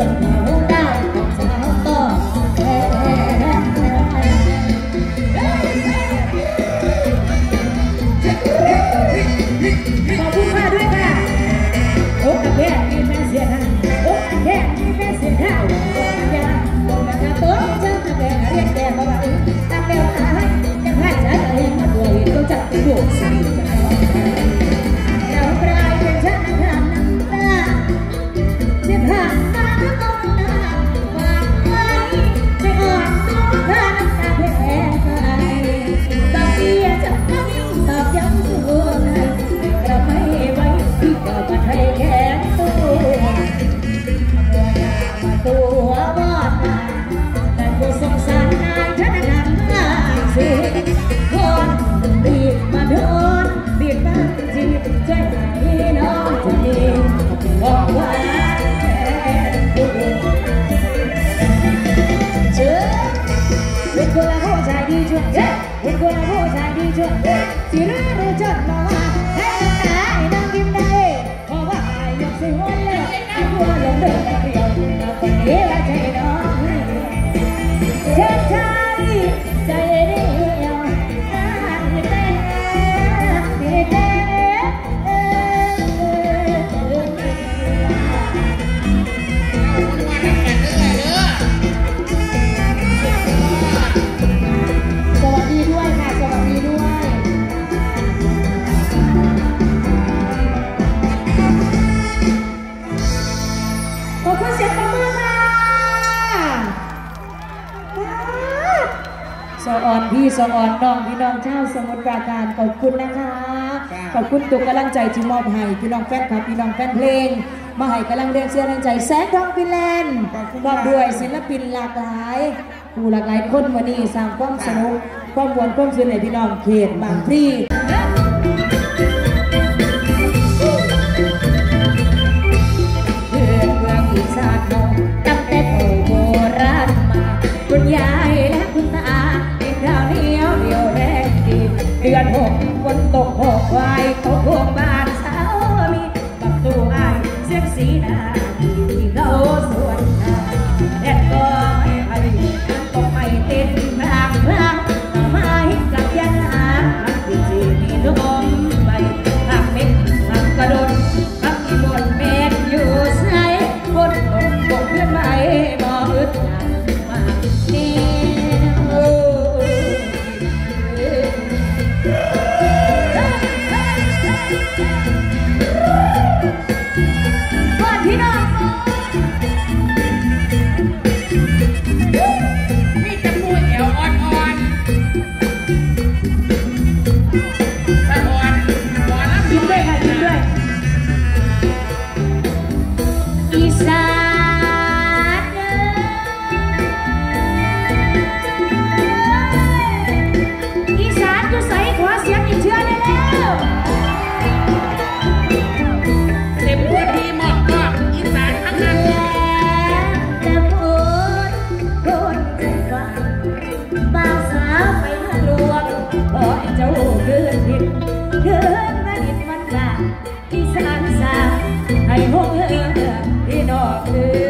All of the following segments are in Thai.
Yeah. น้องพี่น้องชาวสมุทรปราการขอบคุณนะคะ ขอบคุณตุกกำลังใจที่มอบให้พี่น้องแฟนคลับพี่น้องแฟนเพลง มาให้กำลังเรียนเชื่อแรงใจแสงทองฟินเลนด์มอบด้วยศิลปินหลากหลายผู้หลากหลายคนวันนี้สร้างความสนุกความบวนความสุขในพี่น้องเขตบางพลีเพื่อนเมืองอีสาน กฝนตกหกวายากวกบ้านสาวมีบักตูอายเสียสีนา Yeah.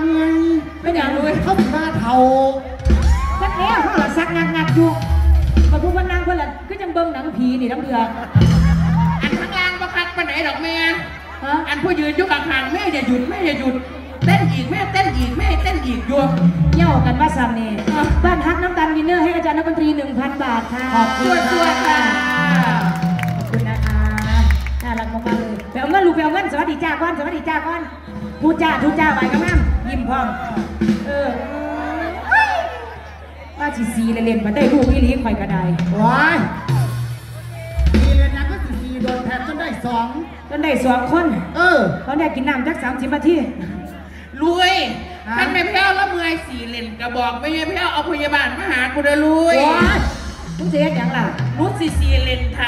ๆอย่าว่าเมื่อยเป็นอย่างนู้นเขาถึงมาเท่าสักแน่ห้องละซักงักงักอยู่มาพูดว่านางคนละก็จังเบิ่งหนังผีนี่น้ำเดือดอันข้างล่างบ่คักปานไหนดอกแม่ฮะอันผู้ยืนอยู่ข้างๆแม่อย่าหยุดแม่อย่าหยุดเต้นอีกแม่เต้นอีกแม่เต้นอีกอยู่เย่ากันว่าซ้ำนี่บ้านฮักน้ำตาลวินเนอร์ให้อาจารย์นักดนตรี1,000บาทค่ะขอบคุตัวณตัวๆค่ะขอบคุณนะคะน่ารักมากๆเลยไปเอาเงินลูกไปเอาเงินสวัสดีจ้าก่อนสวัสดีจ้าก่อน ทูจ้าทูจ้าไปกันมั่งยิ้มพร้อมเออว่าสีสีเล่นๆมาได้ลูกพี่ลีข่อยก็ได้ว้ายมีเรียนยังก็สิสีโดนแทนจนได้สองจนได้สองคนเออเขาได้กินน้ำจักสามสิบนาทีรวยฮะท่านแม่เพี้ยวแล้วเมื่อยสี่เลนกระบอกไม่แม่เพี้ยวเอาพยาบาลมาหากูเด้อรวยว้ายมึงเสียอย่างล่ะรู้สิสี่เลนท